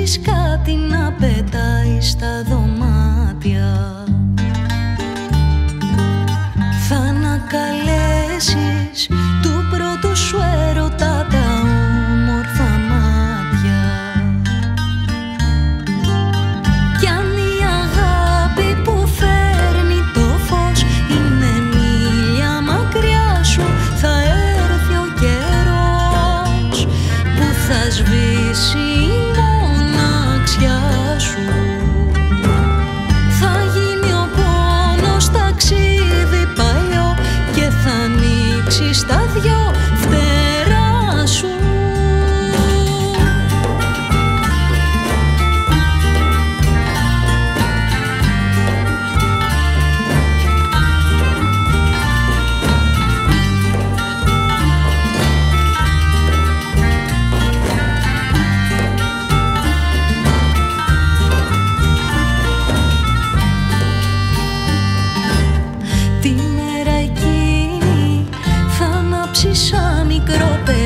ακούσεις κάτι να πετάει στα δόντια. τα δυο ψησά μικρό παιδί